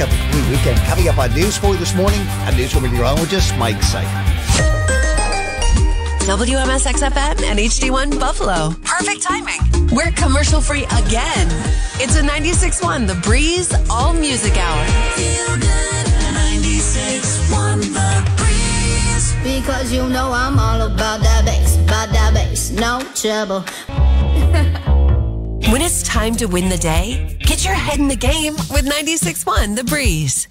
of the Weekend. Coming up on News 4 this morning, I'm news meteorologist Mike Cejka. WMSXFM and HD1 Buffalo. Perfect timing. We're commercial free again. It's a 96.1 The Breeze All Music Hour. Because you know I'm all about that bass, about that bass, no trouble. When it's time to win the day, get your head in the game with 96.1 The Breeze.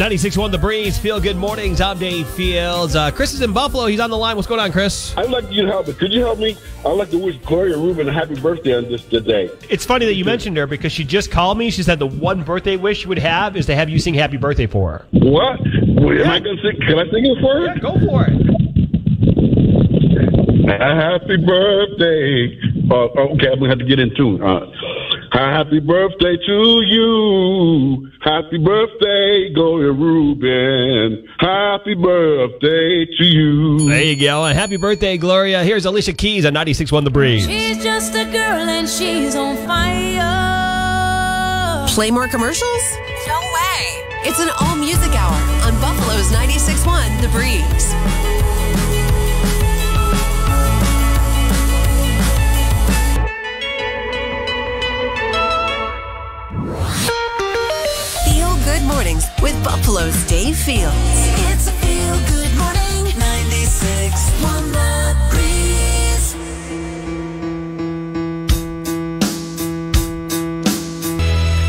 96.1 The Breeze, Feel Good Mornings. I'm Dave Fields. Uh, Chris is in Buffalo. He's on the line. What's going on, Chris? I'd like you to help me. Could you help me? I'd like to wish Gloria Rubin a happy birthday on this today. It's funny that you mentioned her because she just called me. She said the one birthday wish she would have is to have you sing Happy Birthday for her. What? Wait, Am I going to sing? Can I sing it for her? Yeah, go for it. Happy birthday. Uh, okay, I'm going to have to get in tune. Uh, happy birthday to you. Happy birthday, Gloria Rubin. Happy birthday to you. There you go. And happy birthday, Gloria. Here's Alicia Keys on 96.1 The Breeze. She's just a girl and she's on fire. Play more commercials? No way. It's an all music hour on Buffalo's 96.1 The Breeze. Buffalo's Dave Fields. It's a feel good morning. 96 one the breeze.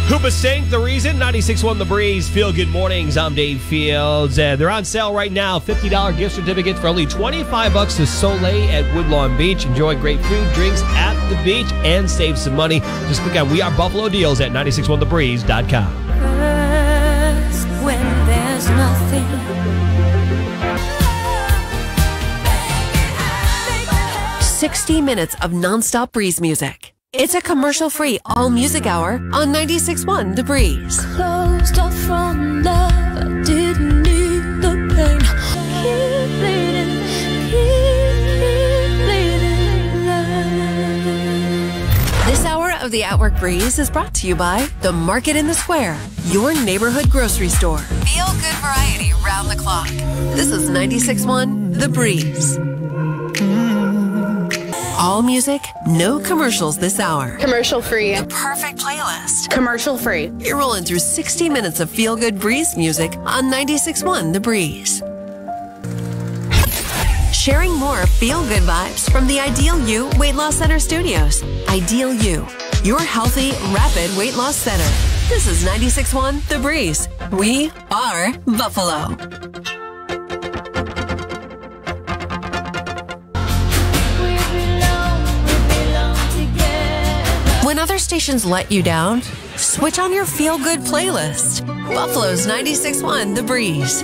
Hoobastank, The Reason, 96.1 The Breeze, Feel Good Mornings. I'm Dave Fields. Uh, they're on sale right now. $50 gift certificates for only 25 bucks to Soleil at Woodlawn Beach. Enjoy great food, drinks at the beach, and save some money. Just click on We Are Buffalo Deals at 961thebreeze.com. 60 minutes of nonstop breeze music. It's a commercial free all music hour on 96.1 The Breeze. Closed off from love. I didn't need the pain. Keep bleeding. Keep bleeding. love. This hour of the Outwork Breeze is brought to you by The Market in the Square, your neighborhood grocery store. Feel good variety round the clock. This is 96.1 The Breeze. All music, no commercials this hour. Commercial free. The perfect playlist. Commercial free. You're rolling through 60 minutes of feel good breeze music on 96.1 The Breeze. Sharing more feel good vibes from the Ideal You Weight Loss Center studios. Ideal You, your healthy, rapid weight loss center. This is 96.1 The Breeze. We are Buffalo. Stations let you down, switch on your feel good playlist. Buffalo's 96.1 The Breeze.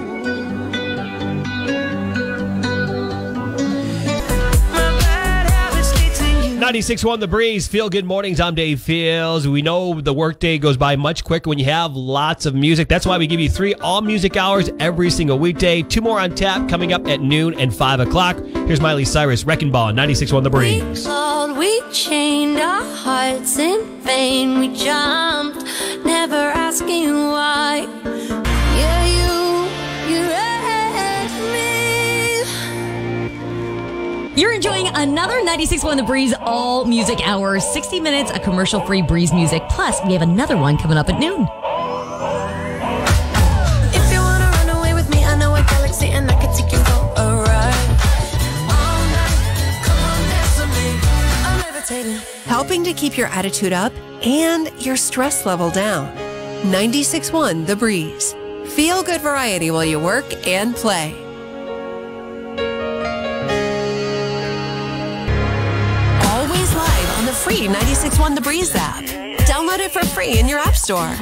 96.1 The Breeze, Feel Good Mornings. I'm Dave Fields. We know the workday goes by much quicker when you have lots of music. That's why we give you three all music hours every single weekday. Two more on tap coming up at noon and 5 o'clock. Here's Miley Cyrus, Wrecking Ball, 96.1 The Breeze. We Breeze. we chained our hearts in vain. We jumped, never asking why. You're enjoying another 96.1 The Breeze all music hour, 60 minutes of commercial free breeze music. Plus, we have another one coming up at noon. If you wanna run away with me, I know a galaxy and I can take you for a ride. All night, come on, dance with me. I'm levitating. helping to keep your attitude up and your stress level down. 96.1 The Breeze. Feel good variety while you work and play. Free 96.1 The Breeze app. Download it for free in your app store.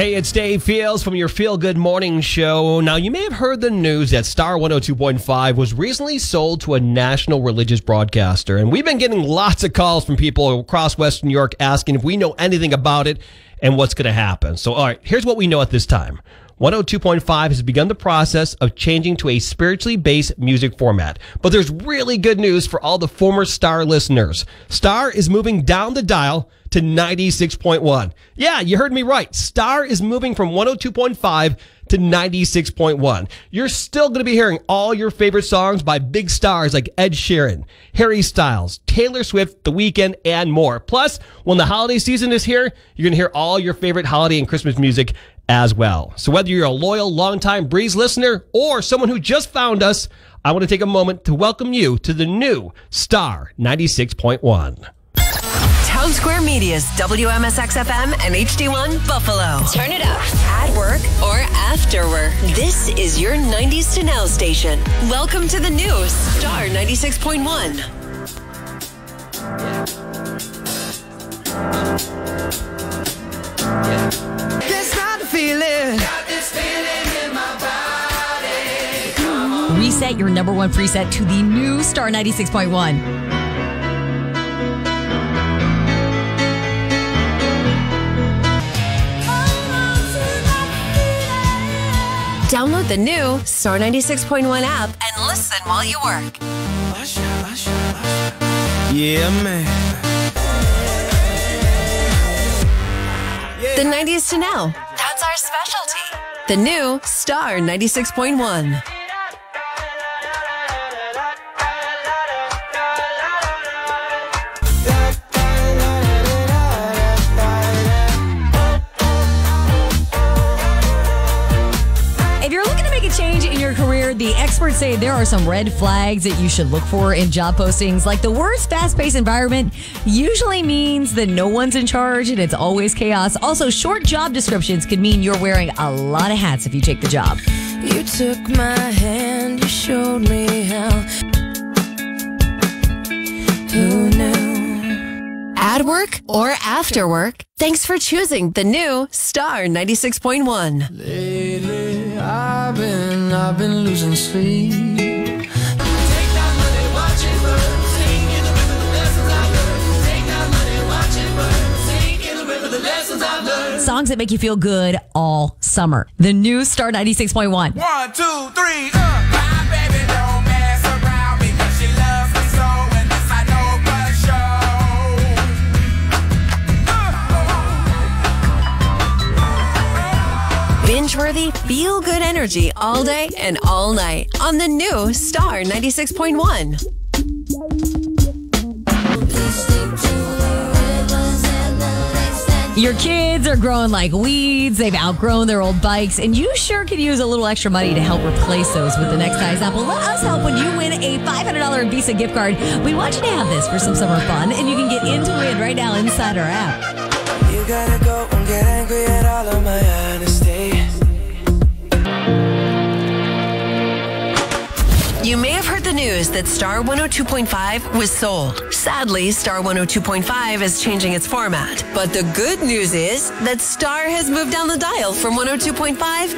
Hey, it's Dave Fields from your Feel Good Morning Show. Now, you may have heard the news that Star 102.5 was recently sold to a national religious broadcaster. And we've been getting lots of calls from people across Western New York asking if we know anything about it and what's going to happen. So, all right, here's what we know at this time. 102.5 has begun the process of changing to a spiritually based music format. But there's really good news for all the former Star listeners. Star is moving down the dial to 96.1. Yeah, you heard me right. Star is moving from 102.5 to 96.1. You're still going to be hearing all your favorite songs by big stars like Ed Sheeran, Harry Styles, Taylor Swift, The Weeknd, and more. Plus, when the holiday season is here, you're going to hear all your favorite holiday and Christmas music as well. So whether you're a loyal, longtime Breeze listener or someone who just found us, I want to take a moment to welcome you to the new Star 96.1. Town Square Media's WMSX FM and HD1 Buffalo. Turn it up. At work or after work. This is your 90s to now station. Welcome to the new Star 96.1. Reset your number one preset to the new Star 96.1. Download the new Star 96.1 app and listen while you work. Yeah, man. The 90s to now. That's our specialty. The new Star 96.1. experts say there are some red flags that you should look for in job postings. Like the worst fast paced environment usually means that no one's in charge and it's always chaos. Also, short job descriptions could mean you're wearing a lot of hats if you take the job. You took my hand, you showed me how. Who knew? At work or after work. Thanks for choosing the new Star 96.1. Lately, I've been, I've been losing sleep. Songs that make you feel good all summer. The new Star 96.1. One, two, three, uh. Sure. Binge worthy, feel good energy all day and all night on the new Star 96.1. Your kids are growing like weeds. They've outgrown their old bikes, and you sure could use a little extra money to help replace those with the next size up. Well, let us help when you win a $500 Visa gift card. We want you to have this for some summer fun, and you can get into it right now inside our app. You gotta go and get angry at all of my honesty. The news that Star 102.5 was sold. Sadly, Star 102.5 is changing its format. But the good news is that Star has moved down the dial from 102.5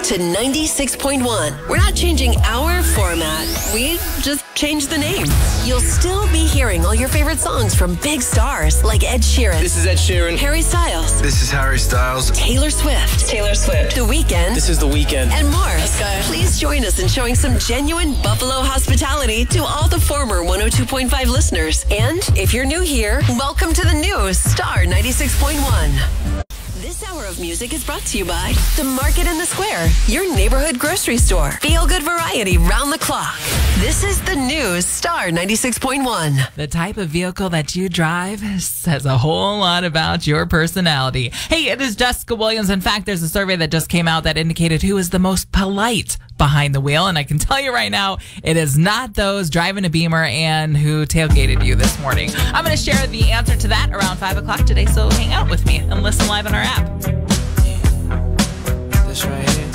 to 96.1. We're not changing our format, we just changed the name. You'll still be hearing all your favorite songs from big stars like Ed Sheeran, This is Ed Sheeran. Harry Styles, This is Harry Styles. Taylor Swift, Taylor Swift. The Weeknd, This is The Weeknd. and more. Please join us in showing some genuine Buffalo hospitality to all the former 102.5 listeners. And if you're new here, welcome to the new Star 96.1. This hour of music is brought to you by The Market in the Square, your neighborhood grocery store. Feel good variety round the clock. This is the new Star 96.1. The type of vehicle that you drive says a whole lot about your personality. Hey, it is Jessica Williams. In fact, there's a survey that just came out that indicated who is the most polite behind the wheel. And I can tell you right now, it is not those driving a Beamer and who tailgated you this morning. I'm going to share the answer to that around 5 o'clock today. So hang out with me and listen live on our app. This right here.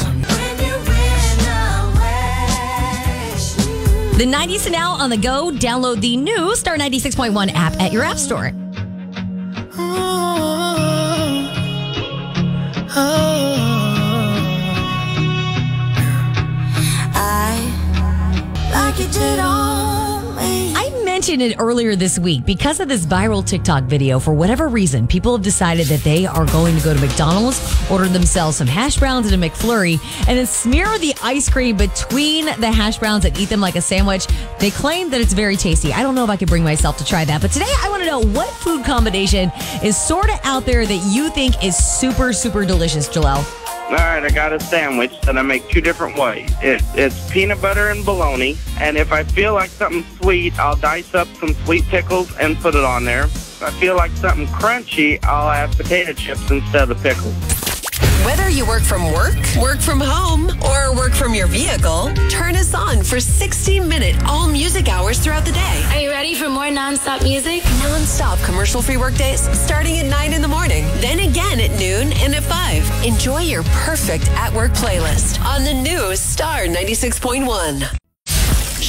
The 90s to now on the go. Download the new Star 96.1 app at your app store. Oh, oh, oh. Mentioned it earlier this week. Because of this viral TikTok video, for whatever reason, people have decided that they are going to go to McDonald's, order themselves some hash browns and a McFlurry, and then smear the ice cream between the hash browns and eat them like a sandwich. They claim that it's very tasty. I don't know if I could bring myself to try that, but today I want to know what food combination is sort of out there that you think is super, super delicious, Jalel. All right, I got a sandwich that I make two different ways. It, it's peanut butter and bologna, and if I feel like something sweet, I'll dice up some sweet pickles and put it on there. If I feel like something crunchy, I'll add potato chips instead of pickles. Whether you work from work, work from home, or work from your vehicle, turn us on for 60 minute all music hours throughout the day. Are you ready for more nonstop music? Non-stop commercial-free workdays starting at 9 in the morning, then again at noon and at 5. Enjoy your perfect at-work playlist on the new Star 96.1.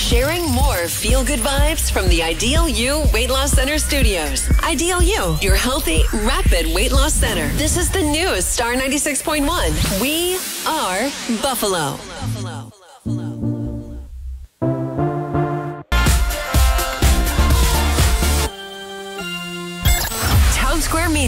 Sharing more feel-good vibes from the Ideal You Weight Loss Center studios. Ideal You, your healthy, rapid weight loss center. This is the new Star 96.1. We are Buffalo. Town Square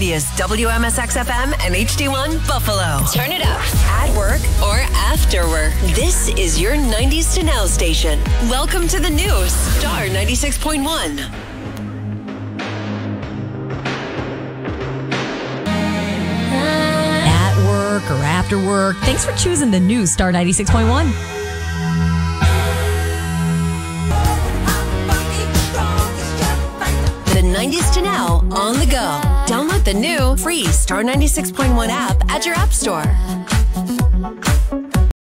Media's WMSX FM and HD1 Buffalo. Turn it up. At work or after work. This is your 90s to now station. Welcome to the new Star 96.1. At work or after work. Thanks for choosing the new Star 96.1. The 90s to now on the go. The new free Star 96.1 app at your app store.